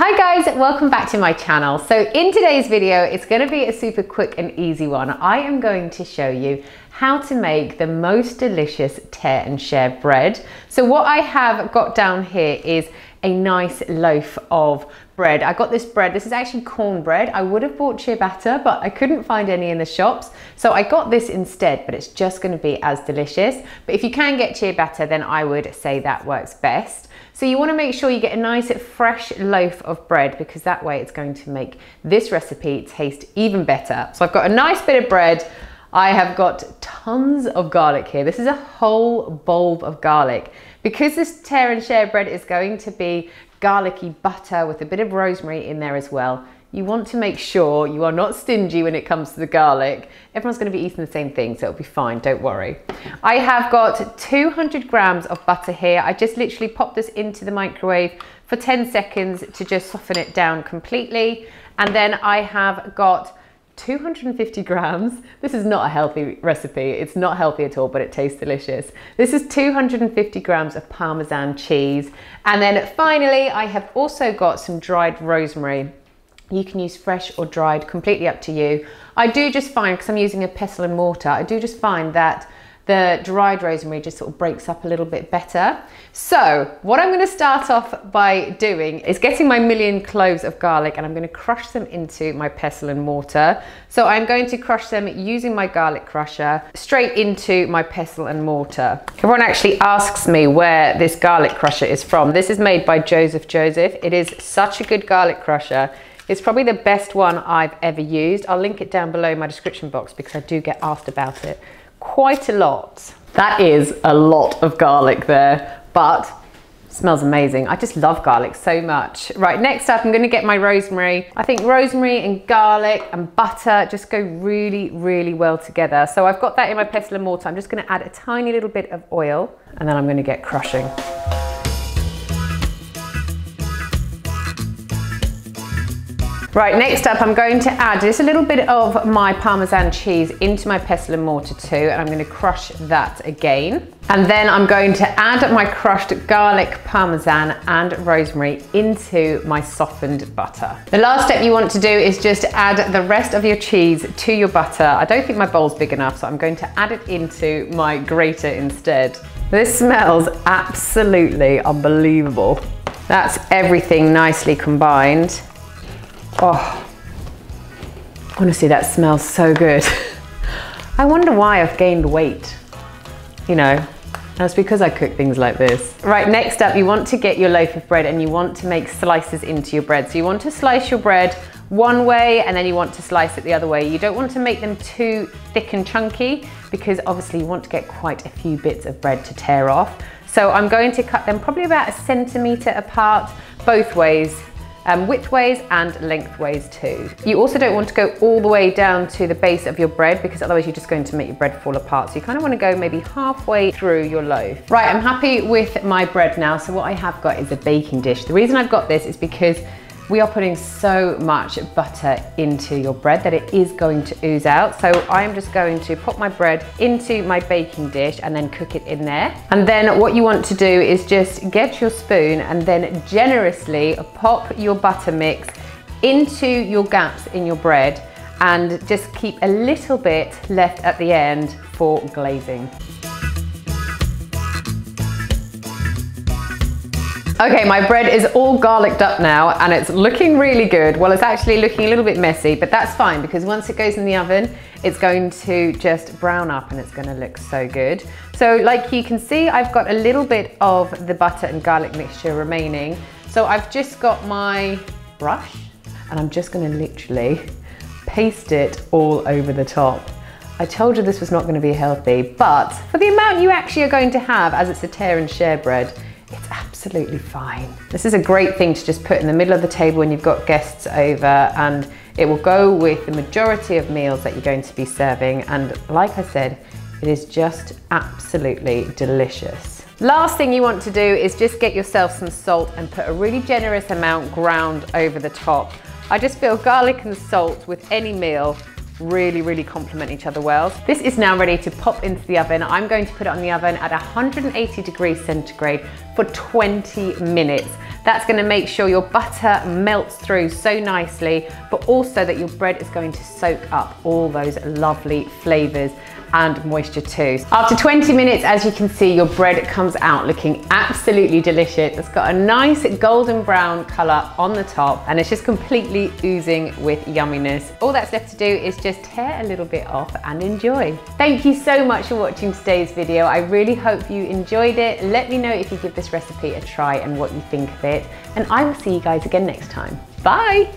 Hi guys, welcome back to my channel. So in today's video, it's gonna be a super quick and easy one. I am going to show you how to make the most delicious tear and share bread. So what I have got down here is a nice loaf of bread. I got this bread, this is actually cornbread. I would have bought ciabatta, but I couldn't find any in the shops. So I got this instead, but it's just gonna be as delicious. But if you can get ciabatta, then I would say that works best. So you wanna make sure you get a nice fresh loaf of bread because that way it's going to make this recipe taste even better. So I've got a nice bit of bread. I have got tons of garlic here. This is a whole bulb of garlic. Because this tear and share bread is going to be garlicky butter with a bit of rosemary in there as well, you want to make sure you are not stingy when it comes to the garlic. Everyone's gonna be eating the same thing, so it'll be fine, don't worry. I have got 200 grams of butter here. I just literally popped this into the microwave for 10 seconds to just soften it down completely. And then I have got 250 grams. This is not a healthy recipe. It's not healthy at all, but it tastes delicious. This is 250 grams of Parmesan cheese. And then finally, I have also got some dried rosemary. You can use fresh or dried, completely up to you. I do just find, because I'm using a pestle and mortar, I do just find that the dried rosemary just sort of breaks up a little bit better. So what I'm gonna start off by doing is getting my million cloves of garlic and I'm gonna crush them into my pestle and mortar. So I'm going to crush them using my garlic crusher straight into my pestle and mortar. Everyone actually asks me where this garlic crusher is from. This is made by Joseph Joseph. It is such a good garlic crusher. It's probably the best one I've ever used. I'll link it down below in my description box because I do get asked about it quite a lot. That is a lot of garlic there, but smells amazing. I just love garlic so much. Right, next up, I'm gonna get my rosemary. I think rosemary and garlic and butter just go really, really well together. So I've got that in my pestle and mortar. I'm just gonna add a tiny little bit of oil and then I'm gonna get crushing. Right, next up I'm going to add just a little bit of my Parmesan cheese into my pestle and mortar too, and I'm going to crush that again. And then I'm going to add my crushed garlic, Parmesan and rosemary into my softened butter. The last step you want to do is just add the rest of your cheese to your butter. I don't think my bowl's big enough, so I'm going to add it into my grater instead. This smells absolutely unbelievable. That's everything nicely combined. Oh, honestly, that smells so good. I wonder why I've gained weight. You know, that's because I cook things like this. Right, next up, you want to get your loaf of bread and you want to make slices into your bread. So you want to slice your bread one way and then you want to slice it the other way. You don't want to make them too thick and chunky because obviously you want to get quite a few bits of bread to tear off. So I'm going to cut them probably about a centimetre apart both ways um, widthways and lengthways too. You also don't want to go all the way down to the base of your bread because otherwise you're just going to make your bread fall apart. So you kind of want to go maybe halfway through your loaf. Right, I'm happy with my bread now. So what I have got is a baking dish. The reason I've got this is because we are putting so much butter into your bread that it is going to ooze out. So I'm just going to put my bread into my baking dish and then cook it in there. And then what you want to do is just get your spoon and then generously pop your butter mix into your gaps in your bread and just keep a little bit left at the end for glazing. Okay, my bread is all garliced up now and it's looking really good. Well, it's actually looking a little bit messy, but that's fine because once it goes in the oven, it's going to just brown up and it's gonna look so good. So like you can see, I've got a little bit of the butter and garlic mixture remaining. So I've just got my brush and I'm just gonna literally paste it all over the top. I told you this was not gonna be healthy, but for the amount you actually are going to have as it's a tear and share bread, absolutely fine. This is a great thing to just put in the middle of the table when you've got guests over and it will go with the majority of meals that you're going to be serving. And like I said, it is just absolutely delicious. Last thing you want to do is just get yourself some salt and put a really generous amount ground over the top. I just feel garlic and salt with any meal really, really complement each other well. This is now ready to pop into the oven. I'm going to put it on the oven at 180 degrees centigrade for 20 minutes. That's gonna make sure your butter melts through so nicely, but also that your bread is going to soak up all those lovely flavors and moisture too. After 20 minutes, as you can see, your bread comes out looking absolutely delicious. It's got a nice golden brown color on the top and it's just completely oozing with yumminess. All that's left to do is just tear a little bit off and enjoy. Thank you so much for watching today's video. I really hope you enjoyed it. Let me know if you give this recipe a try and what you think of it. And I will see you guys again next time. Bye.